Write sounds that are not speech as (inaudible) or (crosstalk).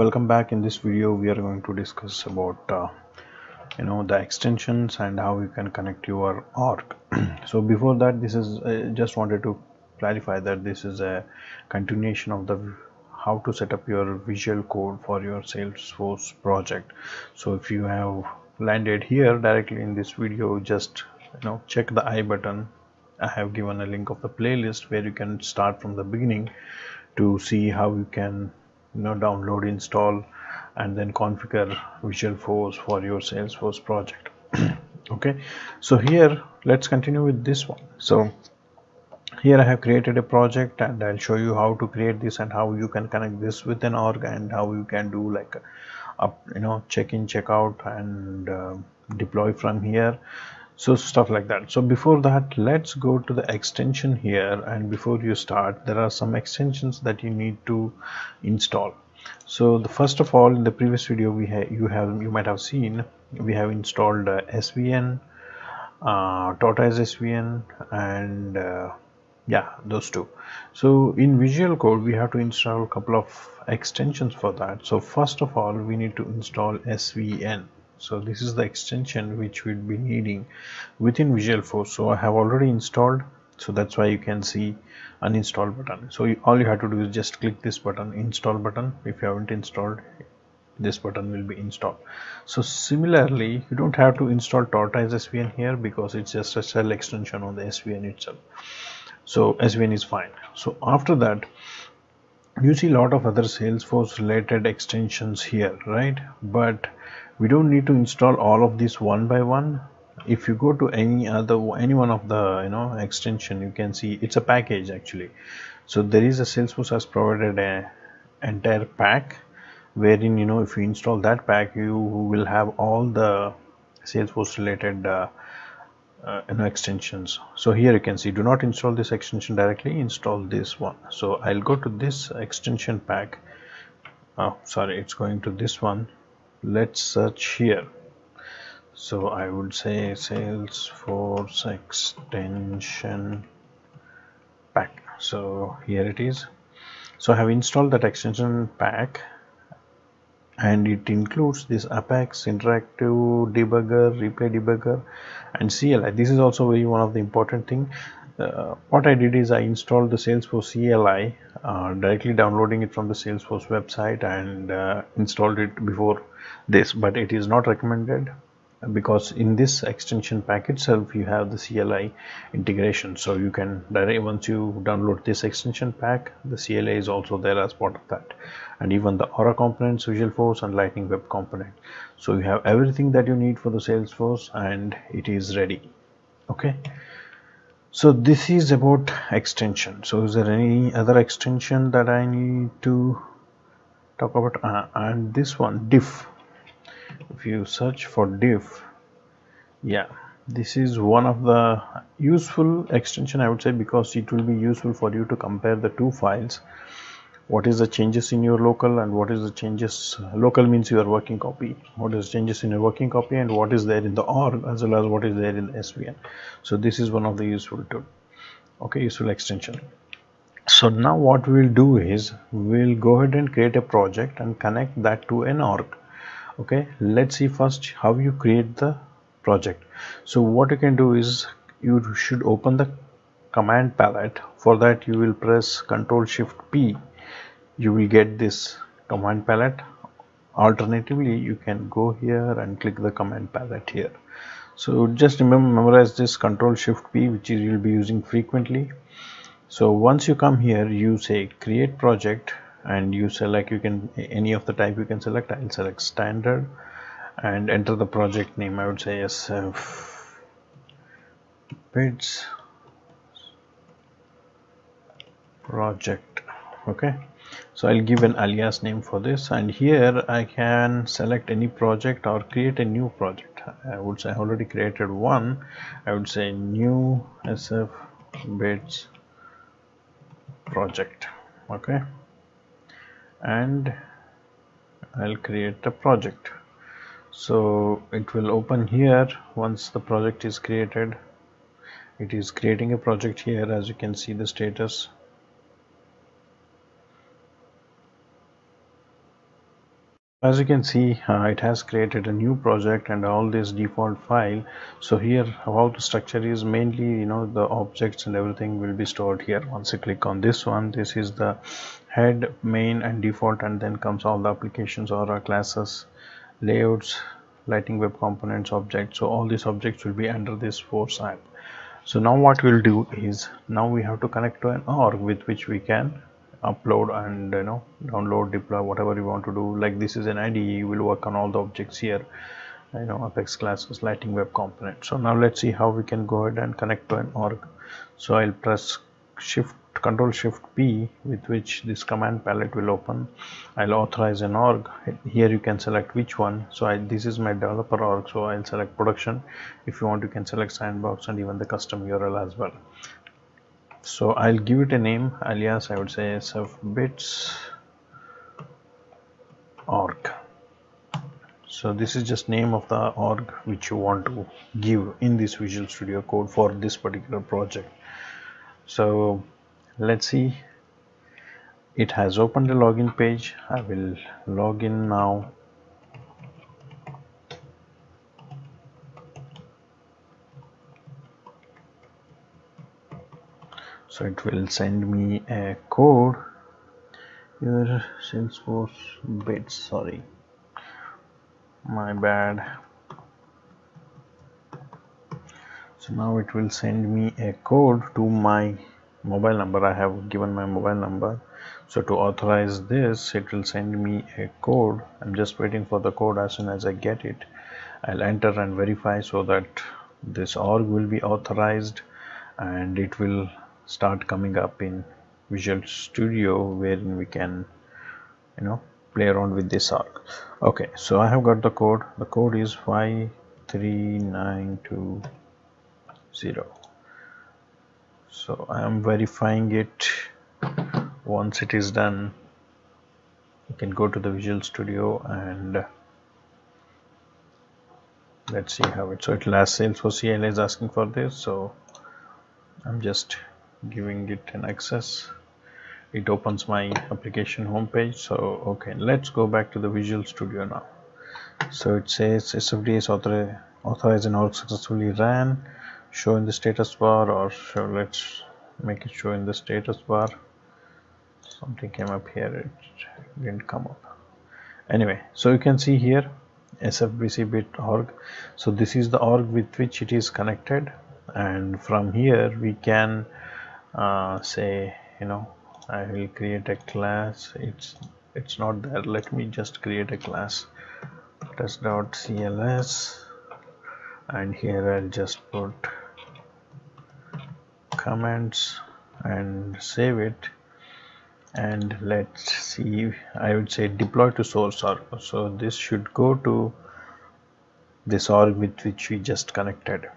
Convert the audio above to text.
welcome back. In this video we are going to discuss about uh, you know the extensions and how you can connect your org. (clears throat) So before that this is just wanted to clarify that this is a continuation of the how to set up your visual code for your salesforce project. So if you have landed here directly in this video just you know check the i button. I have given a link of the playlist where you can start from the beginning to see how you can you know download install and then configure visual force for your salesforce project. (clears throat) Okay? So here let's continue with this one. So here I have created a project and I'll show you how to create this and how you can connect this with an org and how you can do like a, up you know check in check out and uh, deploy from here so stuff like that. So before that let's go to the extension here. And before you start there are some extensions that you need to install. So the first of all in the previous video we have you have you might have seen we have installed uh, svn uh, tortoise svn and uh, yeah those two. So in visual code we have to install a couple of extensions for that. So first of all we need to install svn so this is the extension which we'll be needing within visual force. So i have already installed so that's why you can see uninstall button. So you, all you have to do is just click this button install button. If you haven't installed this button will be installed. So similarly you don't have to install tortoise svn here because it's just a shell extension on the svn itself. So svn is fine. So after that you see a lot of other salesforce related extensions here right? But we don't need to install all of these one by one. If you go to any other any one of the you know extension you can see it's a package actually. So there is a salesforce has provided a entire pack wherein you know if you install that pack you will have all the salesforce related uh, uh, you know extensions. So here you can see do not install this extension directly install this one. So i'll go to this extension pack. Oh sorry it's going to this one let's search here. So I would say Salesforce extension pack. So here it is. So I have installed that extension pack and it includes this Apex interactive debugger replay debugger and CLI this is also very one of the important thing uh, what I did is I installed the Salesforce CLI uh, directly downloading it from the Salesforce website and uh, installed it before this but it is not recommended because in this extension pack itself you have the CLI integration. So you can directly once you download this extension pack the CLI is also there as part of that. And even the Aura components Visualforce and Lightning Web component. So you have everything that you need for the Salesforce and it is ready. Okay so this is about extension. So is there any other extension that I need to talk about? Uh, and this one diff. If you search for diff yeah this is one of the useful extension I would say because it will be useful for you to compare the two files what is the changes in your local and what is the changes local means your working copy. What is changes in your working copy and what is there in the org as well as what is there in the svn so this is one of the useful tool. Okay useful extension. So now what we will do is we'll go ahead and create a project and connect that to an org. Okay let's see first how you create the project. So what you can do is you should open the command palette. For that you will press ctrl shift p you will get this command palette. Alternatively you can go here and click the command palette here. So just remember memorize this control shift p which you will be using frequently. So once you come here you say create project and you select you can any of the type you can select I'll select standard and enter the project name. I would say SF bits project okay. So I'll give an alias name for this. And here I can select any project or create a new project. I would say I already created one. I would say new SF bits project. Okay. And I'll create a project. So it will open here. Once the project is created it is creating a project here. As you can see the status as you can see uh, it has created a new project and all this default file. So here how the structure is mainly you know the objects and everything will be stored here. Once you click on this one this is the head main and default and then comes all the applications or classes layouts lightning web components objects. So all these objects will be under this force app. So now what we'll do is now we have to connect to an org with which we can upload and you know download deploy whatever you want to do. Like this is an IDE will work on all the objects here you know apex classes lightning web component. So now let's see how we can go ahead and connect to an org. So i'll press shift control shift p with which this command palette will open. I'll authorize an org. Here you can select which one. So I, this is my developer org so i'll select production. If you want you can select sandbox and even the custom url as well so I'll give it a name alias I would say sf bits org. So this is just name of the org which you want to give in this Visual Studio Code for this particular project. So let's see. It has opened the login page. I will log in now so it will send me a code. Your salesforce bits sorry. My bad. So now it will send me a code to my mobile number. I have given my mobile number. So to authorize this it will send me a code. I'm just waiting for the code. As soon as I get it I'll enter and verify so that this org will be authorized and it will start coming up in Visual Studio wherein we can you know play around with this org. Okay so I have got the code. The code is 53920 so I am verifying it. Once it is done you can go to the Visual Studio and let's see how it so it last Salesforce CLI is asking for this so I'm just giving it an access. It opens my application homepage so okay let's go back to the visual studio now. So it says SFDX author authorized and all successfully ran. Show in the status bar or show let's make it show in the status bar. Something came up here it didn't come up. Anyway so you can see here sfbc.org so this is the org with which it is connected. And from here we can uh, say you know I will create a class. It's it's not there. Let me just create a class. test.cls and here I'll just put comments and save it. And let's see. I would say deploy to source org. So this should go to this org with which we just connected